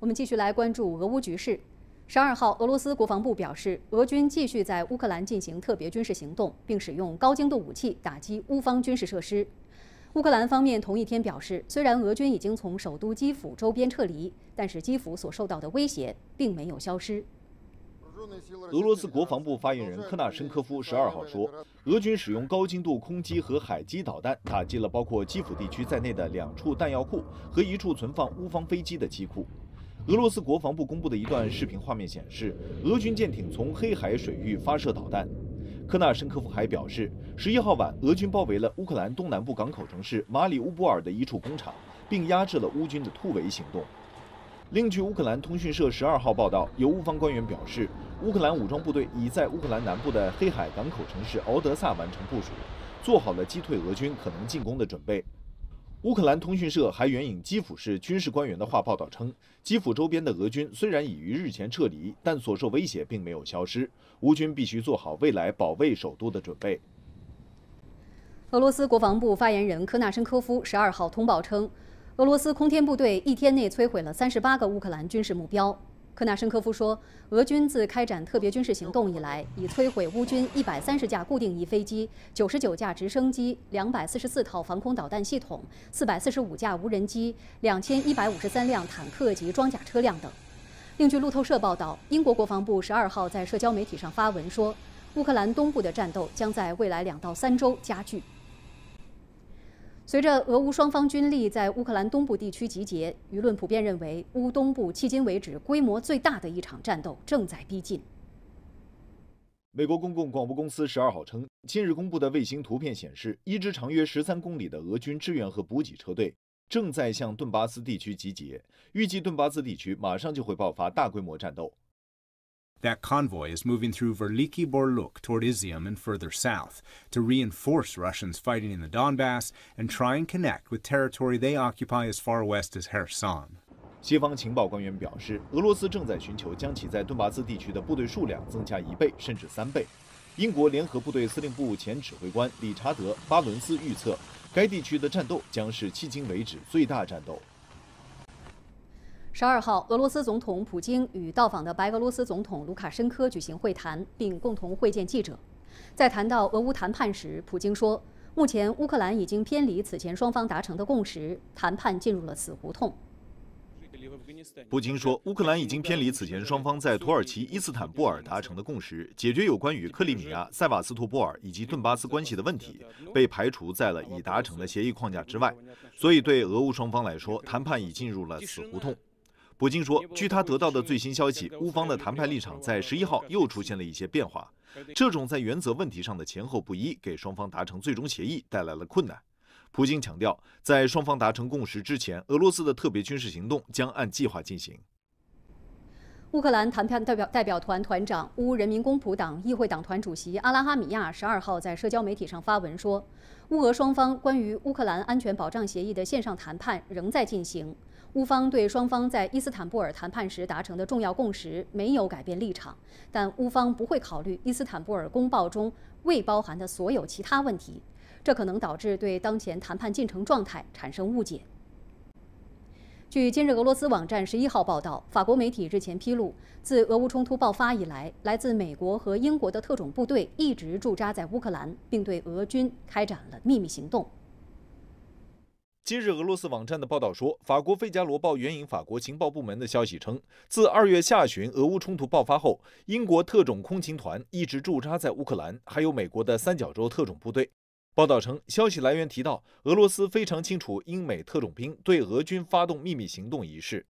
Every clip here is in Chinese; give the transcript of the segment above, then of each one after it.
我们继续来关注俄乌局势。十二号，俄罗斯国防部表示，俄军继续在乌克兰进行特别军事行动，并使用高精度武器打击乌方军事设施。乌克兰方面同一天表示，虽然俄军已经从首都基辅周边撤离，但是基辅所受到的威胁并没有消失。俄罗斯国防部发言人科纳申科夫十二号说，俄军使用高精度空击和海基导弹打击了包括基辅地区在内的两处弹药库和一处存放乌方飞机的机库。俄罗斯国防部公布的一段视频画面显示，俄军舰艇从黑海水域发射导弹。科纳申科夫还表示，十一号晚，俄军包围了乌克兰东南部港口城市马里乌波尔的一处工厂，并压制了乌军的突围行动。另据乌克兰通讯社十二号报道，有乌方官员表示，乌克兰武装部队已在乌克兰南部的黑海港口城市敖德萨完成部署，做好了击退俄军可能进攻的准备。乌克兰通讯社还援引基辅市军事官员的话报道称，基辅周边的俄军虽然已于日前撤离，但所受威胁并没有消失。乌军必须做好未来保卫首都的准备。俄罗斯国防部发言人科纳申科夫十二号通报称，俄罗斯空天部队一天内摧毁了三十八个乌克兰军事目标。科纳申科夫说，俄军自开展特别军事行动以来，已摧毁乌军一百三十架固定翼飞机、九十九架直升机、两百四十四套防空导弹系统、四百四十五架无人机、两千一百五十三辆坦克及装甲车辆等。另据路透社报道，英国国防部十二号在社交媒体上发文说，乌克兰东部的战斗将在未来两到三周加剧。随着俄乌双方军力在乌克兰东部地区集结，舆论普遍认为，乌东部迄今为止规模最大的一场战斗正在逼近。美国公共广播公司十二号称，近日公布的卫星图片显示，一支长约十三公里的俄军支援和补给车队正在向顿巴斯地区集结，预计顿巴斯地区马上就会爆发大规模战斗。That convoy is moving through Verliki Borluk toward Izium and further south to reinforce Russians fighting in the Donbass and try and connect with territory they occupy as far west as Kherson. 西方情报官员表示，俄罗斯正在寻求将其在顿巴斯地区的部队数量增加一倍甚至三倍。英国联合部队司令部前指挥官理查德·巴伦斯预测，该地区的战斗将是迄今为止最大战斗。 十二号，俄罗斯总统普京与到访的白俄罗斯总统卢卡申科举行会谈，并共同会见记者。在谈到俄乌谈判时，普京说：“目前乌克兰已经偏离此前双方达成的共识，谈判进入了死胡同。”普京说：“乌克兰已经偏离此前双方在土耳其伊斯坦布尔达成的共识，解决有关于克里米亚、塞瓦斯托波尔以及顿巴斯关系的问题，被排除在了已达成的协议框架之外。所以，对俄乌双方来说，谈判已进入了死胡同。”普京说，据他得到的最新消息，乌方的谈判立场在十一号又出现了一些变化。这种在原则问题上的前后不一，给双方达成最终协议带来了困难。普京强调，在双方达成共识之前，俄罗斯的特别军事行动将按计划进行。乌克兰谈判代表代表团团长、乌人民公仆党议会党团主席阿拉哈米亚十二号在社交媒体上发文说，乌俄双方关于乌克兰安全保障协议的线上谈判仍在进行。乌方对双方在伊斯坦布尔谈判时达成的重要共识没有改变立场，但乌方不会考虑伊斯坦布尔公报中未包含的所有其他问题，这可能导致对当前谈判进程状态产生误解。据今日俄罗斯网站十一号报道，法国媒体日前披露，自俄乌冲突爆发以来，来自美国和英国的特种部队一直驻扎在乌克兰，并对俄军开展了秘密行动。今日，俄罗斯网站的报道说，法国《费加罗报》援引法国情报部门的消息称，自二月下旬俄乌冲突爆发后，英国特种空勤团一直驻扎在乌克兰，还有美国的三角洲特种部队。报道称，消息来源提到，俄罗斯非常清楚英美特种兵对俄军发动秘密行动一事。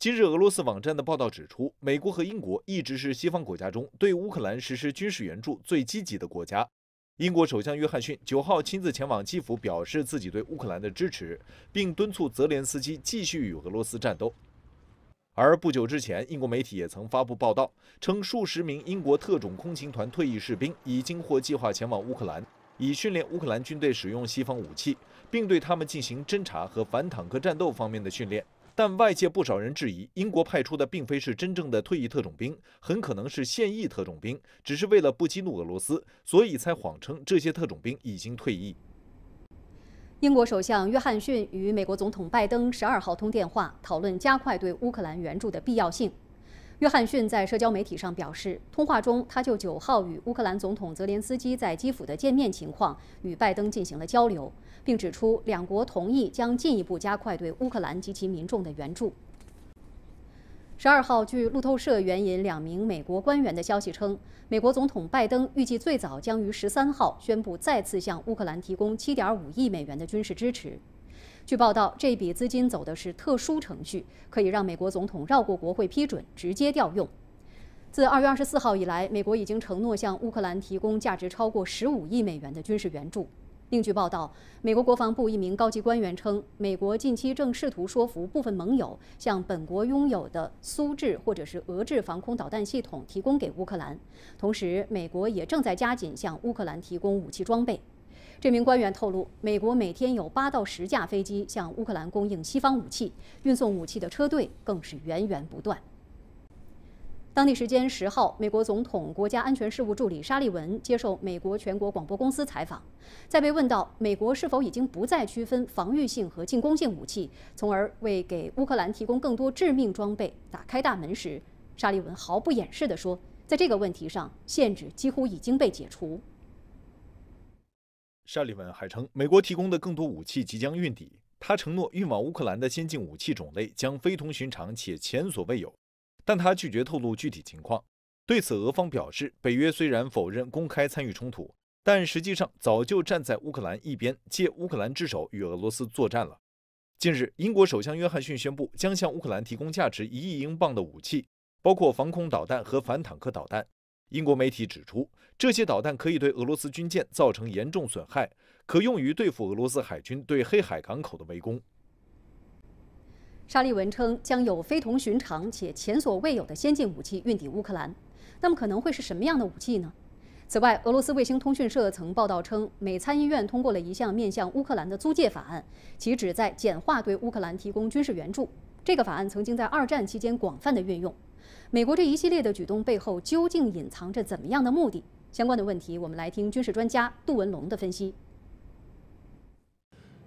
今日，俄罗斯网站的报道指出，美国和英国一直是西方国家中对乌克兰实施军事援助最积极的国家。英国首相约翰逊九号亲自前往基辅，表示自己对乌克兰的支持，并敦促泽连斯基继续与俄罗斯战斗。而不久之前，英国媒体也曾发布报道，称数十名英国特种空勤团退役士兵已经或计划前往乌克兰，以训练乌克兰军队使用西方武器，并对他们进行侦察和反坦克战斗方面的训练。但外界不少人质疑，英国派出的并非是真正的退役特种兵，很可能是现役特种兵，只是为了不激怒俄罗斯，所以才谎称这些特种兵已经退役。英国首相约翰逊与美国总统拜登十二号通电话，讨论加快对乌克兰援助的必要性。约翰逊在社交媒体上表示，通话中他就九号与乌克兰总统泽连斯基在基辅的见面情况与拜登进行了交流，并指出两国同意将进一步加快对乌克兰及其民众的援助。十二号，据路透社援引两名美国官员的消息称，美国总统拜登预计最早将于十三号宣布再次向乌克兰提供七点五亿美元的军事支持。据报道，这笔资金走的是特殊程序，可以让美国总统绕过国会批准，直接调用。自二月二十四号以来，美国已经承诺向乌克兰提供价值超过十五亿美元的军事援助。另据报道，美国国防部一名高级官员称，美国近期正试图说服部分盟友向本国拥有的苏制或者是俄制防空导弹系统提供给乌克兰。同时，美国也正在加紧向乌克兰提供武器装备。这名官员透露，美国每天有八到十架飞机向乌克兰供应西方武器，运送武器的车队更是源源不断。当地时间十号，美国总统国家安全事务助理沙利文接受美国全国广播公司采访，在被问到美国是否已经不再区分防御性和进攻性武器，从而为给乌克兰提供更多致命装备打开大门时，沙利文毫不掩饰地说，在这个问题上，限制几乎已经被解除。沙利文还称，美国提供的更多武器即将运抵，他承诺运往乌克兰的先进武器种类将非同寻常且前所未有。但他拒绝透露具体情况。对此，俄方表示，北约虽然否认公开参与冲突，但实际上早就站在乌克兰一边，借乌克兰之手与俄罗斯作战了。近日，英国首相约翰逊宣布将向乌克兰提供价值一亿英镑的武器，包括防空导弹和反坦克导弹。英国媒体指出，这些导弹可以对俄罗斯军舰造成严重损害，可用于对付俄罗斯海军对黑海港口的围攻。沙利文称，将有非同寻常且前所未有的先进武器运抵乌克兰。那么可能会是什么样的武器呢？此外，俄罗斯卫星通讯社曾报道称，美参议院通过了一项面向乌克兰的租借法案，其旨在简化对乌克兰提供军事援助。这个法案曾经在二战期间广泛的运用。美国这一系列的举动背后究竟隐藏着怎么样的目的？相关的问题，我们来听军事专家杜文龙的分析。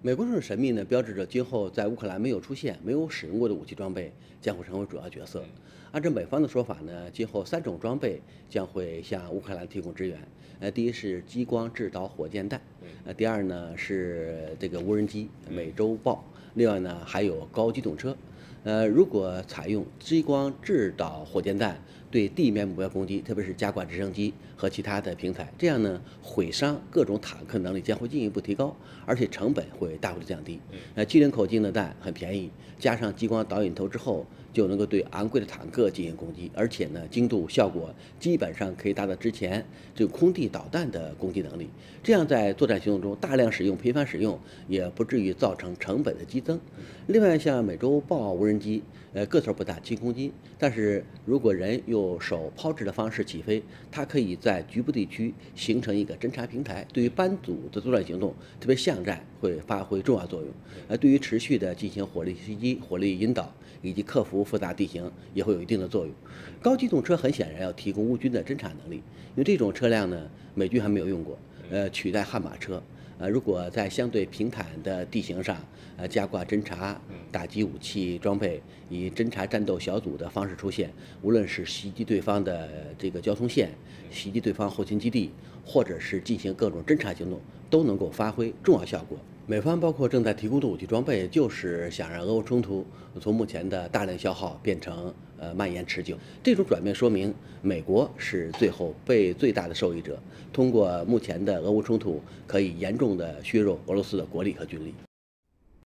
美国这种神秘呢，标志着今后在乌克兰没有出现、没有使用过的武器装备将会成为主要角色。按照美方的说法呢，今后三种装备将会向乌克兰提供支援。呃，第一是激光制导火箭弹，呃，第二呢是这个无人机美洲豹，另外呢还有高机动车。呃，如果采用激光制导火箭弹对地面目标攻击，特别是加挂直升机和其他的平台，这样呢，毁伤各种坦克能力将会进一步提高，而且成本会大幅度降低。呃，机灵口径的弹很便宜，加上激光导引头之后。就能够对昂贵的坦克进行攻击，而且呢，精度效果基本上可以达到之前这个空地导弹的攻击能力。这样在作战行动中大量使用、频繁使用，也不至于造成成本的激增。另外，像美洲豹无人机，呃，个头不大，七公斤，但是如果人用手抛掷的方式起飞，它可以在局部地区形成一个侦察平台，对于班组的作战行动，特别巷战会发挥重要作用。而对于持续的进行火力袭击、火力引导以及克服。复杂地形也会有一定的作用。高机动车很显然要提供乌军的侦察能力，因为这种车辆呢，美军还没有用过，呃，取代悍马车。呃，如果在相对平坦的地形上，呃，加挂侦察、打击武器装备，以侦察战斗小组的方式出现，无论是袭击对方的这个交通线、袭击对方后勤基地，或者是进行各种侦察行动，都能够发挥重要效果。美方包括正在提供的武器装备，就是想让俄乌冲突从目前的大量消耗变成呃蔓延持久。这种转变说明，美国是最后被最大的受益者。通过目前的俄乌冲突，可以严重的削弱俄罗斯的国力和军力。